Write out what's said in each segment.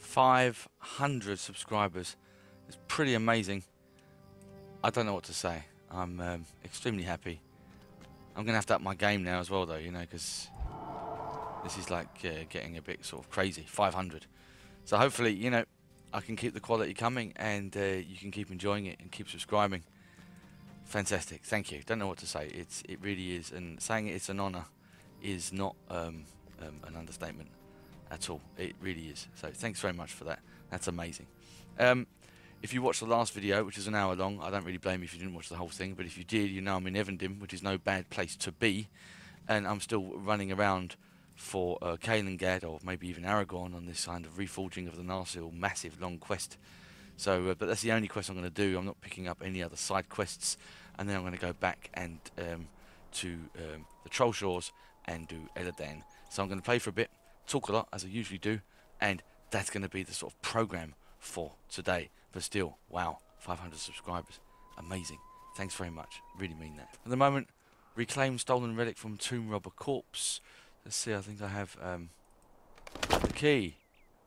500 subscribers. It's pretty amazing. I don't know what to say. I'm um, extremely happy. I'm going to have to up my game now as well, though, you know, because this is like uh, getting a bit sort of crazy. 500. So hopefully, you know, I can keep the quality coming and uh, you can keep enjoying it and keep subscribing. Fantastic. Thank you. Don't know what to say. It's It really is. And saying it's an honour is not um, um, an understatement at all. It really is. So thanks very much for that. That's amazing. Um, if you watched the last video, which is an hour long, I don't really blame you if you didn't watch the whole thing. But if you did, you know I'm in Evendim, which is no bad place to be. And I'm still running around for uh, Gad or maybe even Aragorn on this kind of reforging of the Narsil massive long quest. So, uh, but that's the only quest I'm going to do. I'm not picking up any other side quests. And then I'm going to go back and um, to um, the Trollshaws and do Elladan. So I'm going to play for a bit, talk a lot as I usually do, and that's going to be the sort of program for today. But still, wow, 500 subscribers, amazing. Thanks very much, really mean that. At the moment, reclaim stolen relic from Tomb Robber Corpse. Let's see, I think I have um, the key.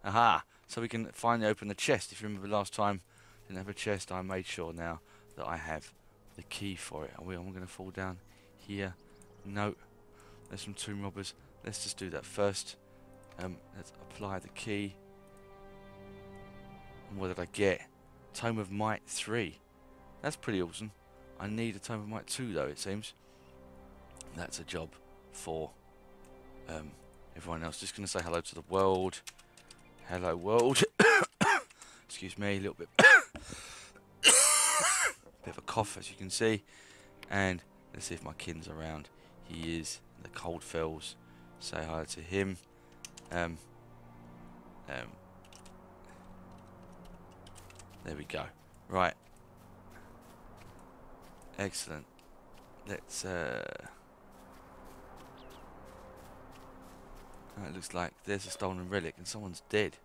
Aha! So we can finally open the chest. If you remember last time, didn't have a chest. I made sure now that I have the key for it. Are we? I'm going to fall down here. No. There's some tomb robbers. Let's just do that first. Um, let's apply the key. And what did I get? Tome of Might 3. That's pretty awesome. I need a Tome of Might 2 though, it seems. That's a job for um, everyone else. Just going to say hello to the world. Hello world. Excuse me, a little bit. bit of a cough as you can see. And let's see if my kin's around. He is the Cold Fells. Say hi to him. Um, um, there we go. Right. Excellent. Let's. Uh, it looks like there's a stolen relic and someone's dead.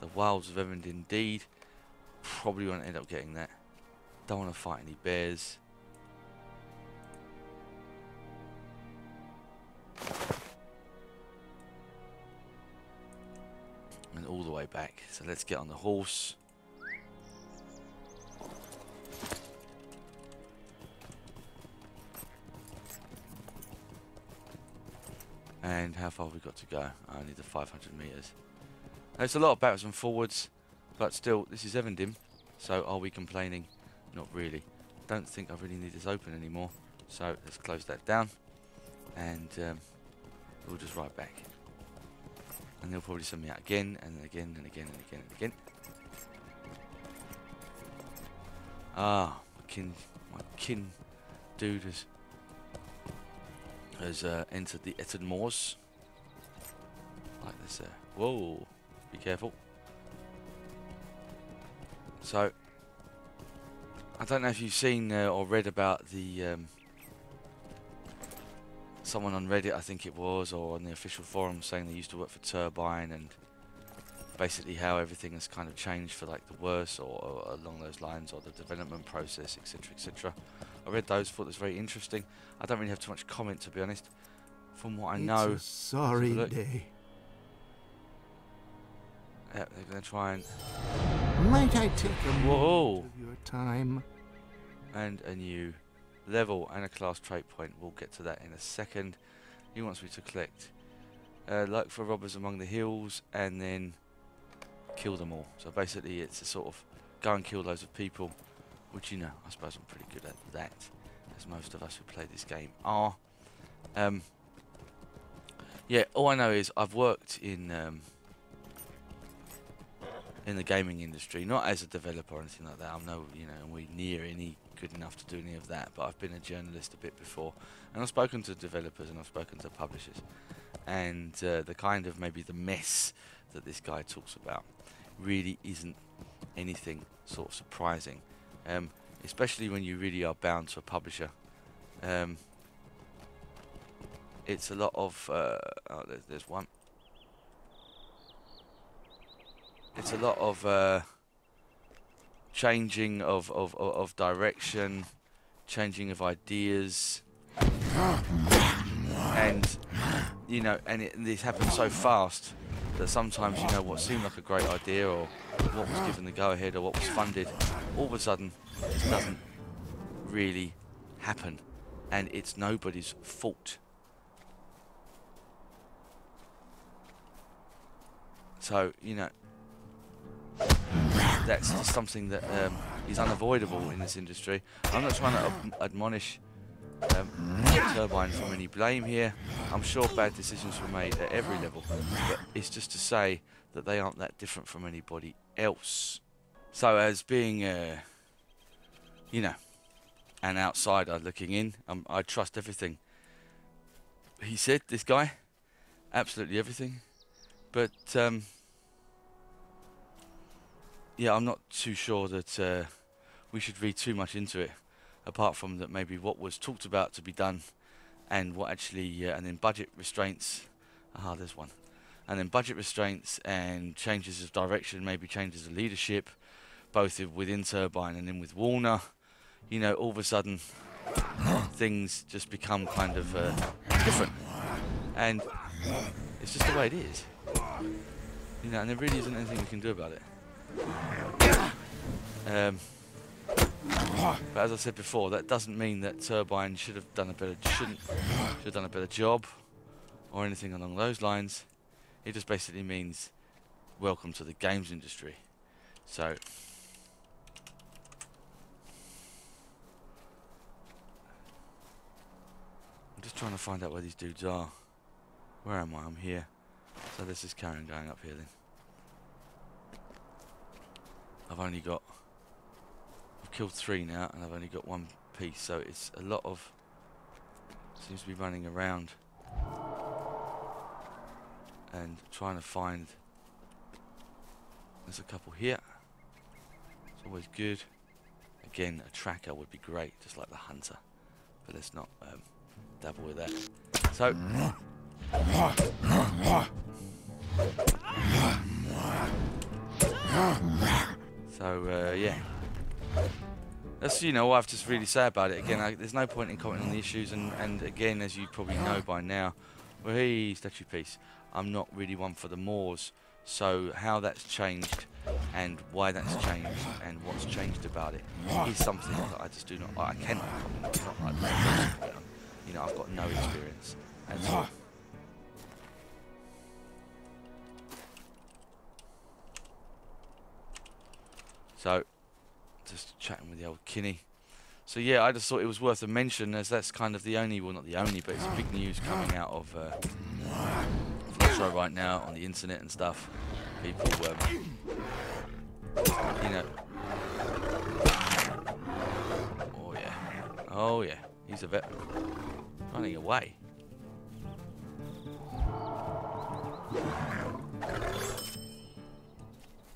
The Wilds of Evend indeed. Probably won't end up getting that. Don't want to fight any bears. Way back. So let's get on the horse. And how far have we got to go? I need the 500 metres. There's a lot of backwards and forwards, but still, this is Evendim, so are we complaining? Not really. Don't think I really need this open anymore, so let's close that down, and um, we'll just ride back. And they'll probably send me out again, and again, and again, and again, and again. Ah, my kin, my kin dude has has uh, entered the Etten Moors. Like this there. Whoa, be careful. So, I don't know if you've seen uh, or read about the um, someone on Reddit, I think it was, or on the official forum saying they used to work for Turbine and basically how everything has kind of changed for like the worse or, or along those lines or the development process, etc., etc. I read those, thought it was very interesting. I don't really have too much comment to be honest. From what I it's know, sorry day. Yeah, they're to try and. Might I take a Whoa. moment of your time? And a new level and a class trait point. We'll get to that in a second. He wants me to collect uh, like for robbers among the hills and then kill them all. So basically, it's a sort of go and kill loads of people, which you know, I suppose I'm pretty good at that, as most of us who play this game are. Um, yeah, all I know is I've worked in um, in the gaming industry, not as a developer or anything like that. I'm no, you know, we near any good enough to do any of that. But I've been a journalist a bit before, and I've spoken to developers and I've spoken to publishers, and uh, the kind of maybe the mess that this guy talks about really isn't anything sort of surprising, um, especially when you really are bound to a publisher. Um, it's a lot of uh, oh, there's, there's one. It's a lot of uh, changing of, of, of, direction, changing of ideas, and you know, and it, this happens so fast that sometimes you know what seemed like a great idea or what was given the go-ahead or what was funded, all of a sudden it doesn't really happen, and it's nobody's fault. So you know, that's just something that um, is unavoidable in this industry. I'm not trying to admonish um, Turbine from any blame here. I'm sure bad decisions were made at every level, but it's just to say that they aren't that different from anybody else. So as being, uh, you know, an outsider looking in, um, I trust everything. He said, this guy, absolutely everything. But, um, yeah, I'm not too sure that uh, we should read too much into it, apart from that maybe what was talked about to be done and what actually, uh, and then budget restraints. Ah, there's one. And then budget restraints and changes of direction, maybe changes of leadership, both within Turbine and then with Warner. You know, all of a sudden, things just become kind of uh, different. And it's just the way it is. You know, and there really isn't anything we can do about it. Um, but as I said before, that doesn't mean that Turbine should have done a better shouldn't should have done a better job or anything along those lines. It just basically means welcome to the games industry. So I'm just trying to find out where these dudes are. Where am I? I'm here. So this is Karen going up here then. I've only got I've killed three now and I've only got one piece so it's a lot of seems to be running around and trying to find there's a couple here. It's always good. Again a tracker would be great just like the hunter but let's not um, dabble with that. So so, uh, yeah. That's, you know, what I have to really say about it. Again, I, there's no point in commenting on the issues, and, and again, as you probably know by now, well, hey, statue piece, I'm not really one for the Moors. So, how that's changed and why that's changed and what's changed about it is something that I just do not, I cannot comment. Not like. You know, I've got no experience. So, just chatting with the old Kinney. So yeah, I just thought it was worth a mention as that's kind of the only, well not the only, but it's big news coming out of uh, show right now on the internet and stuff. People, um, you know. Oh yeah, oh yeah, he's a vet running away.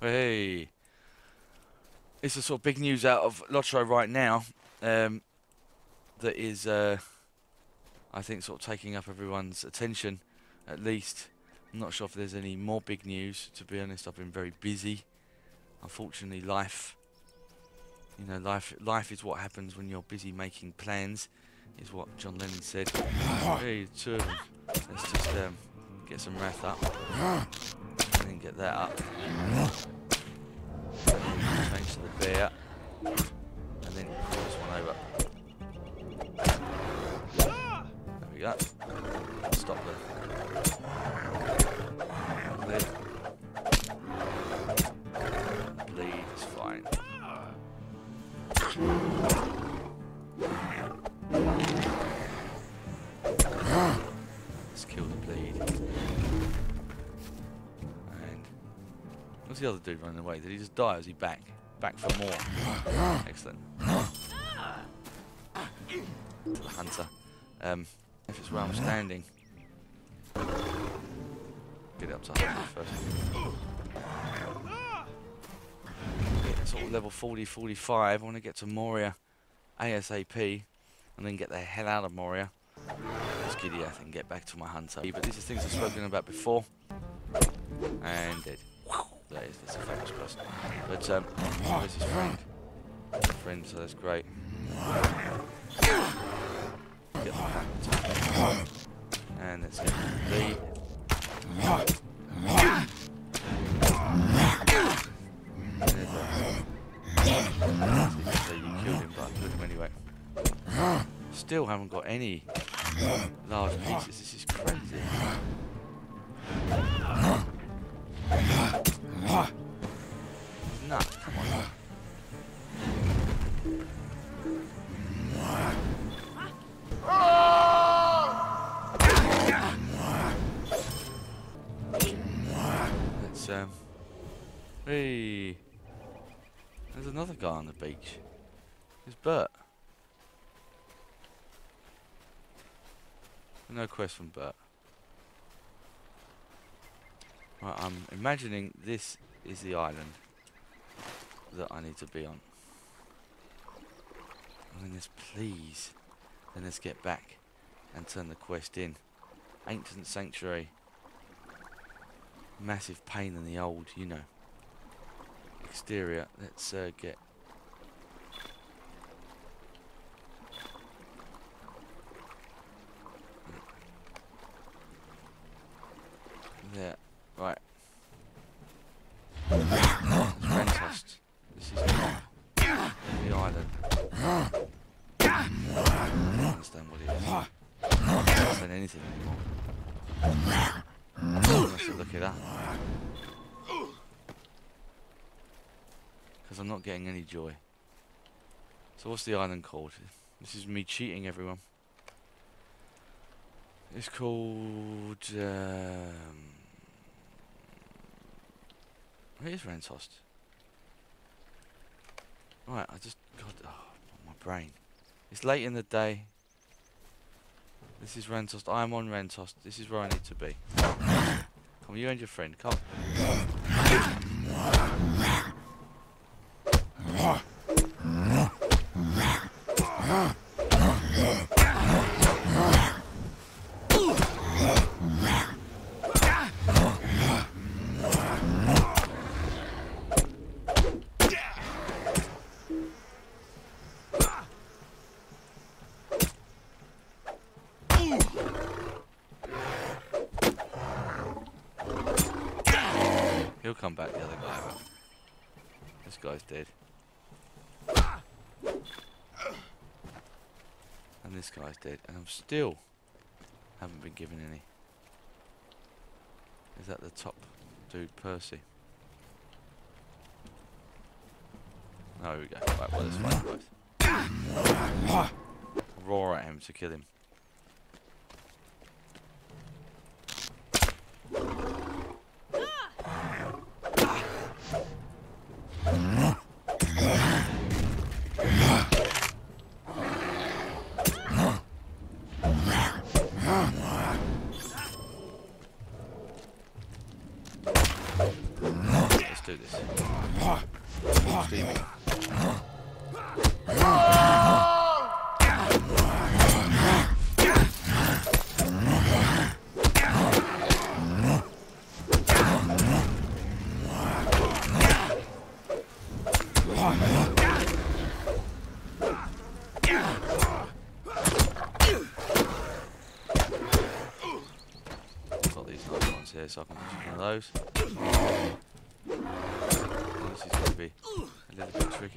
Hey it's the sort of big news out of Lotro right now um, that is, uh, I think, sort of taking up everyone's attention, at least. I'm not sure if there's any more big news, to be honest. I've been very busy. Unfortunately, life, you know, life, life is what happens when you're busy making plans, is what John Lennon said. hey. Let's just um, get some wrath up, and then get that up. Change to the bear. And then this one over. There we go. Stop the bleed. Bleed is fine. Let's kill the bleed. And what's the other dude running away? Did he just die? Or is he back? Back for more. Excellent. The hunter. Um, if it's where I'm standing. Get up to 100 first. Sort of level 40, 45. I want to get to Moria ASAP and then get the hell out of Moria. Just giddy and get back to my hunter. But these are things I've spoken about before. And dead that is, that's a famous person. But, um, where's his friend? Friend, so that's great. Get And let's get the. Still haven't got any large pieces. This is crazy. On. Let's um. Hey, there's another guy on the beach. It's Bert. No quest from Bert. Right, I'm imagining this is the island that I need to be on. And then let's please, then let's get back and turn the quest in. Ancient Sanctuary. Massive pain in the old, you know. Exterior. Let's uh, get there. Rentost. This is the island. Understand what it is. I don't understand that. Because I'm not getting any joy. So what's the island called? This is me cheating everyone. It's called... Um, where is Rentost? Right, I just got oh, my brain. It's late in the day. This is Rentost. I am on Rentost. This is where I need to be. Come, you and your friend. Come. He'll come back, the other guy will. This guy's dead. And this guy's. And I'm still haven't been given any. Is that the top dude, Percy? Oh, here we go. Right, well. Roar at him to kill him.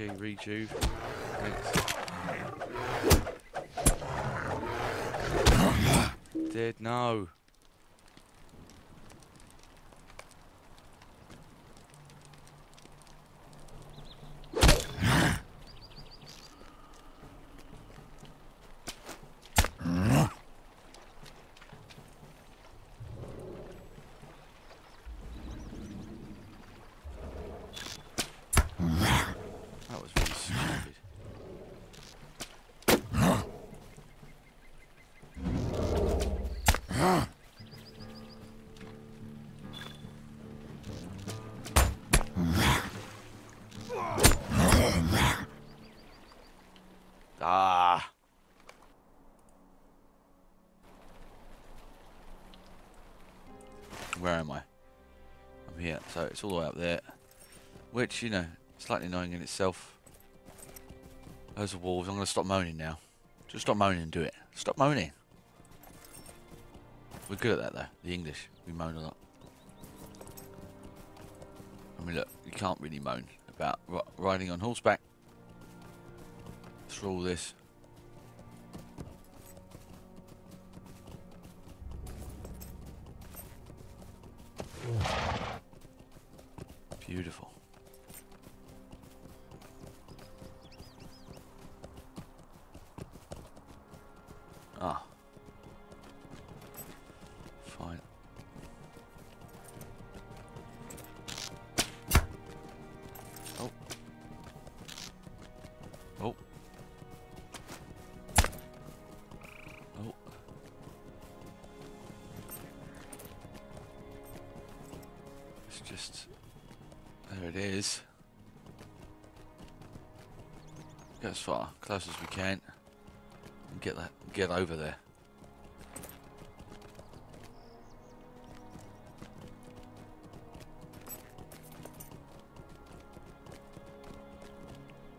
Rejuve. Next. So it's all the way up there. Which, you know, slightly annoying in itself. Those are walls. I'm going to stop moaning now. Just stop moaning and do it. Stop moaning. We're good at that though. The English, we moan a lot. I mean, look, you can't really moan about riding on horseback through all this. As far, close as we can, and get that, get over there.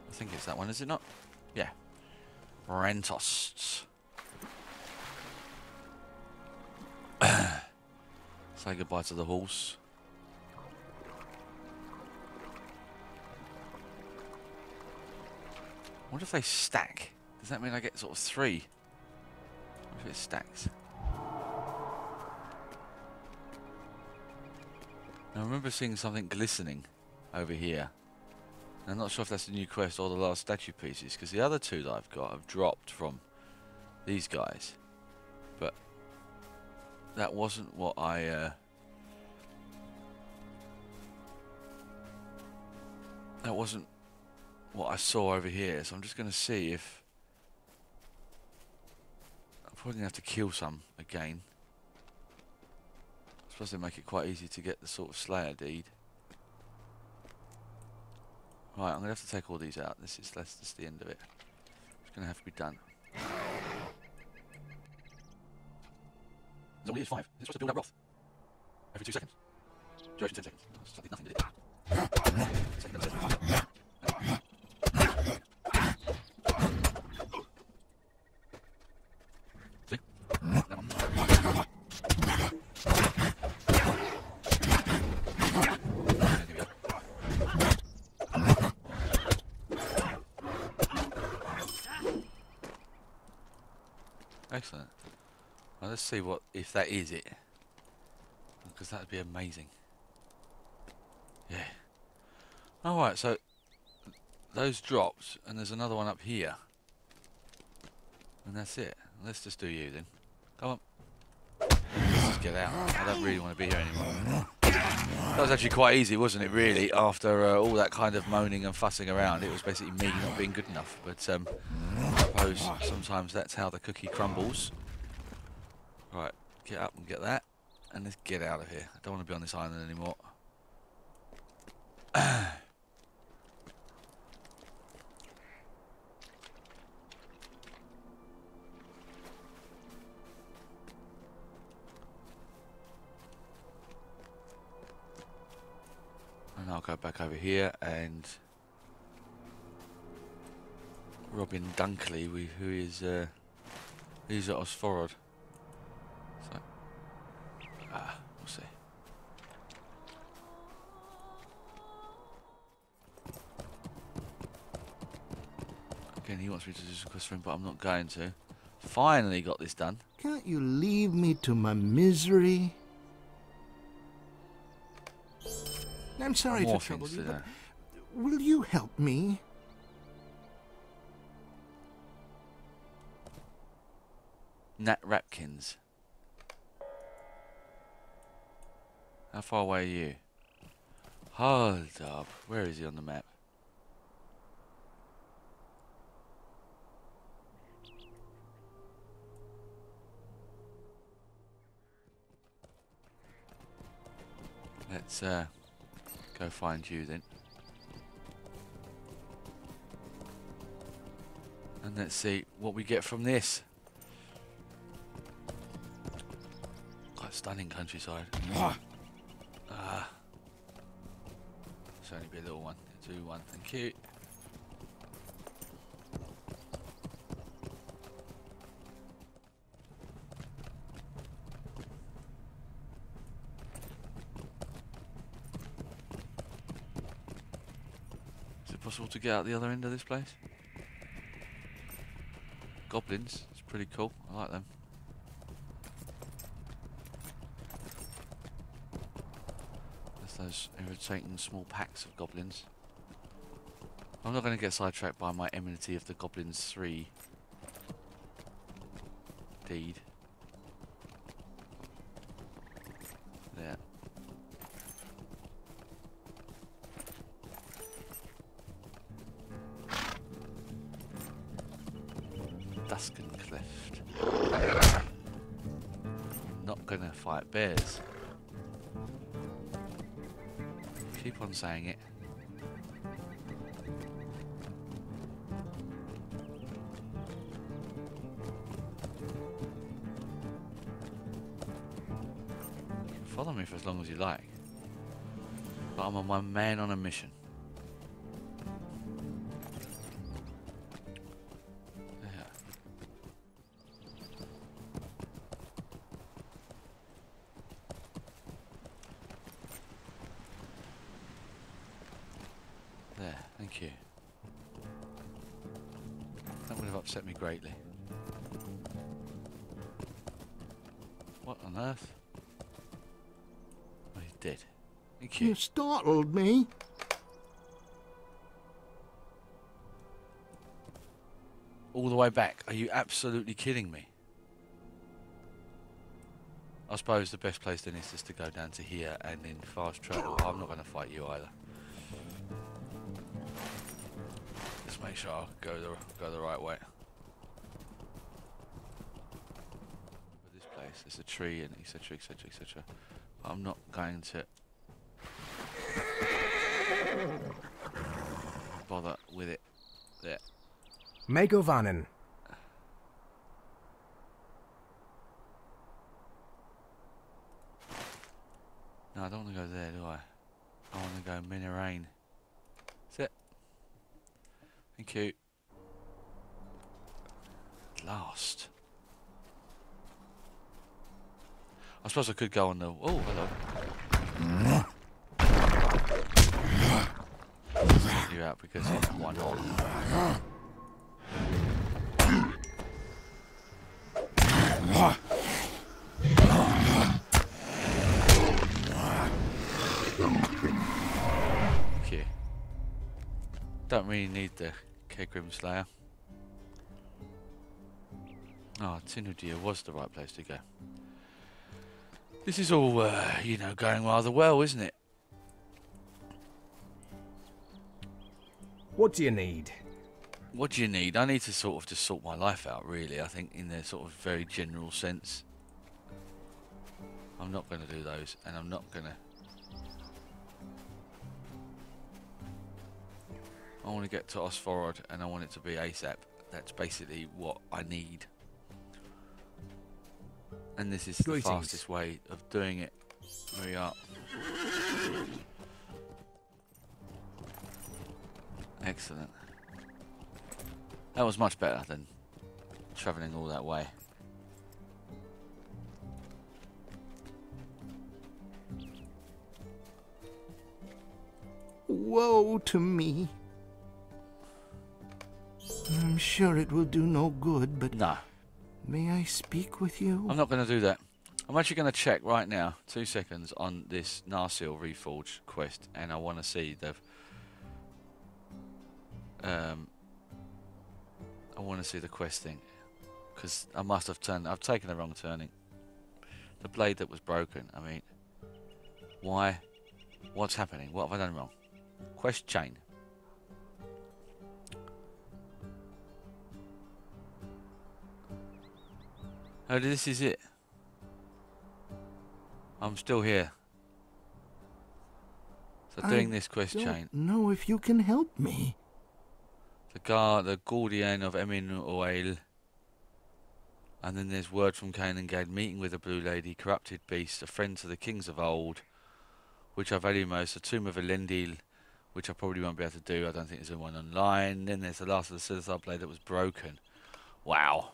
I think it's that one, is it not? Yeah. Rentos. Say goodbye to the horse. Wonder if they stack. Does that mean I get sort of three? If it stacks? I remember seeing something glistening over here. I'm not sure if that's the new quest or the last statue pieces, because the other two that I've got have dropped from these guys. But that wasn't what I... Uh, that wasn't what I saw over here, so I'm just going to see if... I'm probably going to have to kill some again. I suppose they make it quite easy to get the sort of Slayer deed. Right, I'm going to have to take all these out. This is that's just the end of it. It's going to have to be done. It is five. It's supposed to build up wrath. Every two seconds. Duration ten seconds. That's something nothing did it. Second episode. See? That one. There we go. Excellent. Let's see what if that is it, because that'd be amazing. Yeah. All right, so those dropped, and there's another one up here, and that's it. Let's just do you then. Come on. Let's just get out. I don't really want to be here anymore. That was actually quite easy, wasn't it? Really, after uh, all that kind of moaning and fussing around, it was basically me not being good enough. But um, suppose sometimes that's how the cookie crumbles. Right, get up and get that, and let's get out of here. I don't want to be on this island anymore. And I'll go back over here and Robin Dunkley, we, who is uh, who's at Ost Forod. So, ah, we'll see. Again, he wants me to do some quest for him, but I'm not going to. Finally got this done. Can't you leave me to my misery? I'm sorry to trouble you, but will you help me? Nat Rapkins. How far away are you? Hold up. Where is he on the map? Let's uh, go find you then. And let's see what we get from this. Stunning countryside. Ah. ah. It's only be a little one. Two, one, thank you. Is it possible to get out the other end of this place? Goblins, it's pretty cool, I like them. Those irritating small packs of goblins. I'm not going to get sidetracked by my enmity of the Goblins 3 deed. There. Dusken Cleft. Not gonna fight bears. Keep on saying it. Follow me for as long as you like. But I'm a one man on a mission. Startled me. All the way back. Are you absolutely kidding me? I suppose the best place then is just to go down to here and then fast travel. I'm not going to fight you either. Just make sure I go the go the right way. This place, there's a tree and etc. etc. etc. I'm not going to bother with it. There. Megovanen. No, I don't want to go there, do I? I want to go Minerain. That's it. Thank you. At last. I suppose I could go on the. Oh, hello. You out because it's one on. Thank you. Don't really need the Kegrim Slayer. Oh, Tinnudir was the right place to go. This is all, uh, you know, going rather well, isn't it? What do you need? What do you need? I need to sort of just sort my life out, really. I think, in the sort of very general sense. I'm not going to do those, and I'm not going to. I want to get to Ost Forod, and I want it to be ASAP. That's basically what I need. And this is Greetings. the fastest way of doing it. Hurry up. Excellent. That was much better than travelling all that way. Woe to me. I'm sure it will do no good, but No, may I speak with you? I'm not going to do that. I'm actually going to check right now, two seconds, on this Narsil Reforged quest, and I want to see the. Um, I want to see the quest thing, because I must have turned. I've taken the wrong turning. The blade that was broken. I mean, why? What's happening? What have I done wrong? Quest chain. Oh, this is it. I'm still here. So doing I this quest don't chain. know if you can help me. The guard, the guardian of Emyn Uial. And then there's word from Canaan meeting with the Blue Lady, corrupted beast, a friend to the kings of old, which I value most, the tomb of Elendil, which I probably won't be able to do. I don't think there's one online. Then there's the last of the Scimitar blade that was broken. Wow.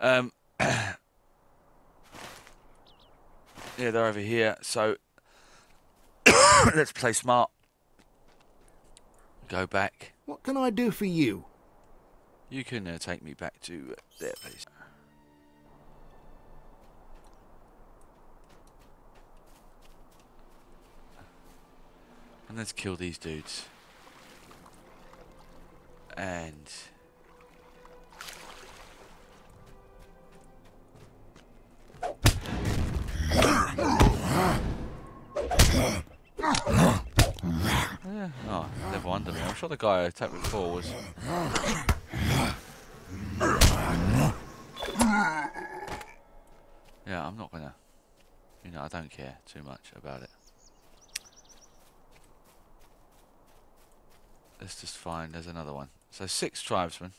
Um. yeah, they're over here. So let's play smart. Go back. What can I do for you? You can uh, take me back to uh, there, please. And let's kill these dudes. And... Yeah, oh, never under me. I'm sure the guy I attacked before was... Yeah, I'm not gonna... You know, I don't care too much about it. Let's just find... There's another one. So six tribesmen.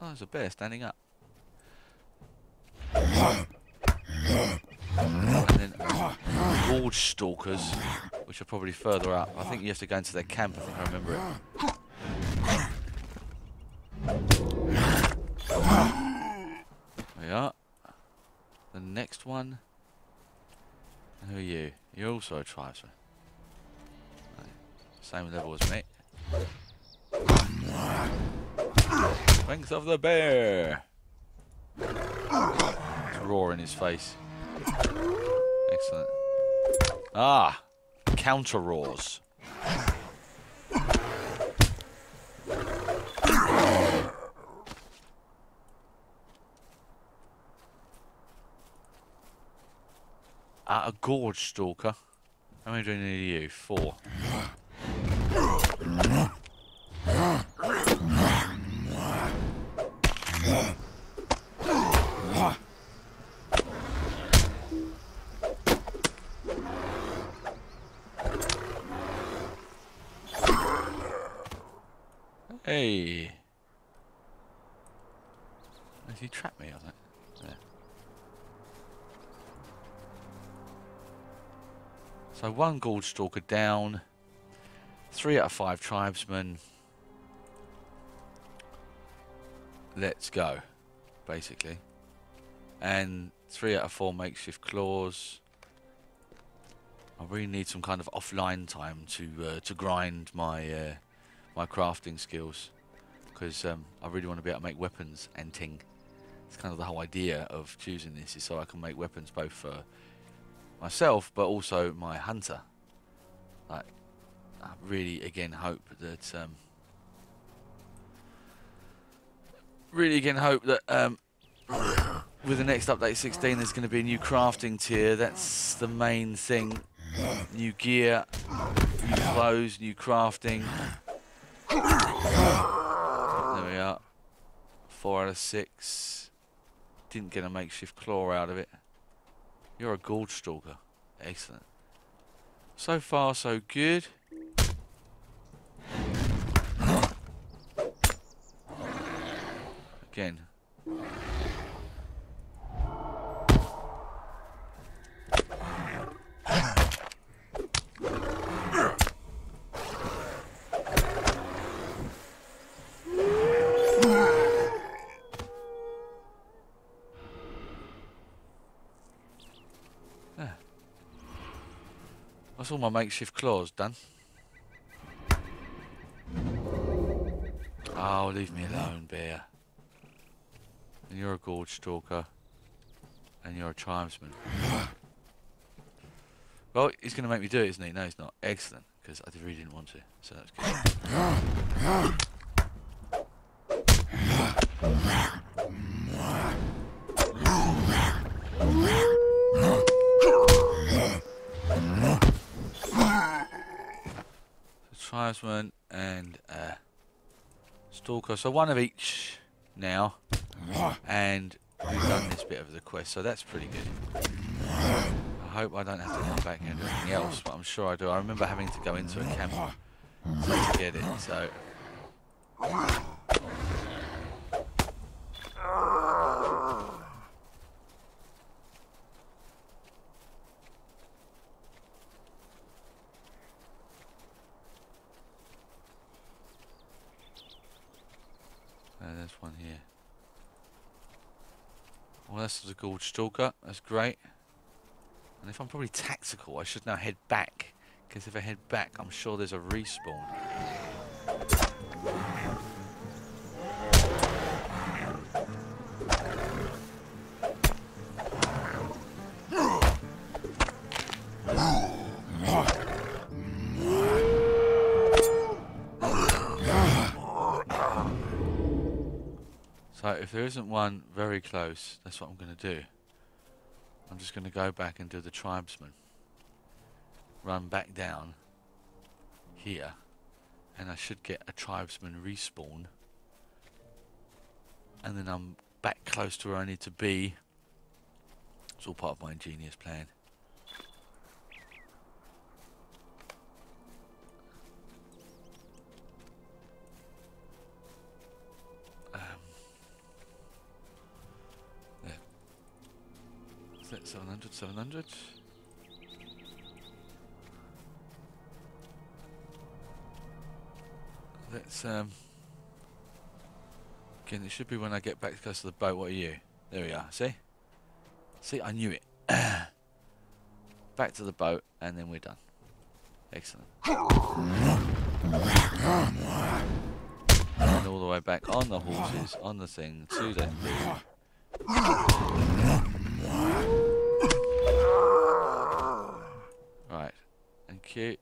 Oh, there's a bear standing up. And then uh, gorge stalkers, which are probably further up. I think you have to go into their camp. I think I remember it. There we are. The next one. Who are you? You're also a tribesman. Same level as me. Strength of the bear. Roar in his face. Excellent. Ah, counter roars. Uh, a gorge stalker. How many do I need you? Four. Hey. Has he trapped me on it? There. So one gorge stalker down. Three out of five tribesmen. Let's go, basically. And three out of four makeshift claws. I really need some kind of offline time to uh, to grind my uh, my crafting skills because um, I really want to be able to make weapons and ting. It's kind of the whole idea of choosing this is so I can make weapons both for myself but also my hunter. Like, I really again hope that um, really again hope that um, with the next update 16 there's going to be a new crafting tier. That's the main thing. New gear, new clothes, new crafting. There we are. Four out of six. Didn't get a makeshift claw out of it. You're a gorge stalker. Excellent. So far, so good. Again. All my makeshift claws done. Oh, leave me alone, bear. And you're a gorge stalker. And you're a tribesman. well, he's going to make me do it, isn't he? No, he's not. Excellent, because I really didn't want to. So that's good. And uh, stalker. So one of each now, and we've done this bit of the quest, so that's pretty good. I hope I don't have to come back and do anything else, but I'm sure I do. I remember having to go into a camp to get it, so. Uh, there's one here. Well, is a gorge stalker. That's great. And if I'm probably tactical, I should now head back. Because if I head back, I'm sure there's a respawn. So if there isn't one very close, that's what I'm going to do. I'm just going to go back and do the tribesman. Run back down here. And I should get a tribesman respawn. And then I'm back close to where I need to be. It's all part of my ingenious plan. That 700, 700? Let's, um... Again, it should be when I get back close to the boat. What are you? There we are. See? See, I knew it. back to the boat, and then we're done. Excellent. And all the way back on the horses, on the thing, to the... Right. Cute.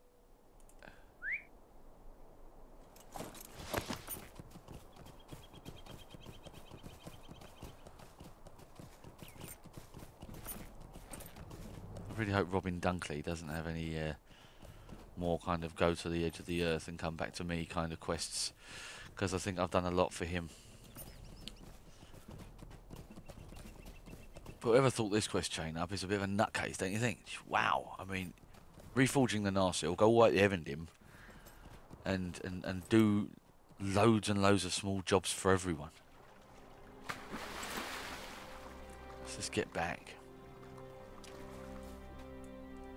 I really hope Robin Dunkley doesn't have any uh, more kind of go to the edge of the earth and come back to me kind of quests because I think I've done a lot for him. But whoever thought this quest chain up is a bit of a nutcase, don't you think? Wow, I mean, reforging the Narsil, go all the Evendim and, and, and do loads and loads of small jobs for everyone. Let's just get back.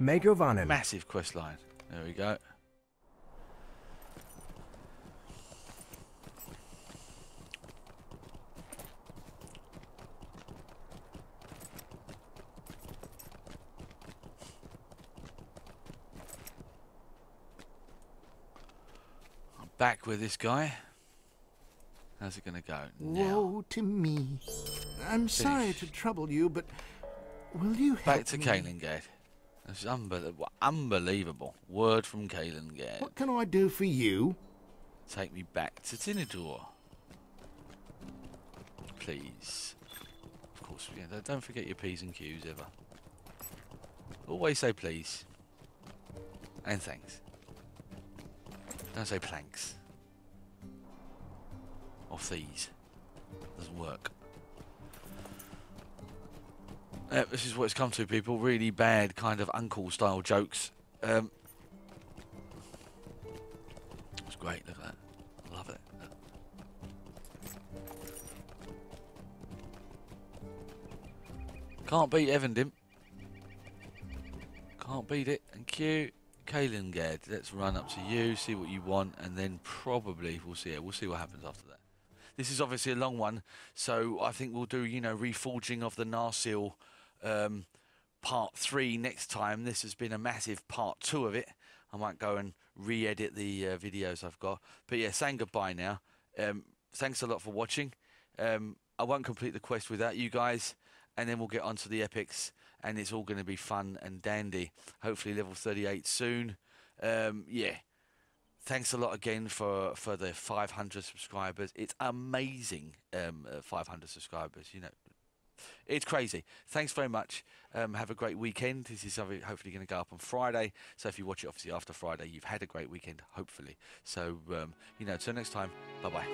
Megovanen. Massive quest line. There we go. Back with this guy. How's it going to go now? Woe to me. I'm sorry to trouble you, but will you help Back to me? Calenglad. That's unbelievable. Unbelievable. Word from Calenglad. What can I do for you? Take me back to Tinnudir. Please. Of course, yeah, don't- don't forget your P's and Q's ever. Always say please. And thanks. Don't say planks. Or these. Doesn't work. Uh, this is what it's come to, people. Really bad kind of uncle style jokes. Um, it's great. Look at that. I love it. Can't beat Evendim. Can't beat it. And Q, Calenglad. Let's run up to you, see what you want, and then probably we'll see. We'll see what happens after that. This is obviously a long one, so I think we'll do you know reforging of the Narsil um, part three next time. This has been a massive part two of it. I might go and re-edit the uh, videos I've got. But yeah, saying goodbye now. Um, thanks a lot for watching. Um, I won't complete the quest without you guys, and then we'll get onto the epics, and it's all going to be fun and dandy. Hopefully, level 38 soon. Um, yeah. Thanks a lot again for, for the 500 subscribers. It's amazing, um, uh, 500 subscribers. You know, it's crazy. Thanks very much. Um, have a great weekend. This is hopefully going to go up on Friday. So if you watch it obviously after Friday, you've had a great weekend, hopefully. So, um, you know, until next time, bye bye.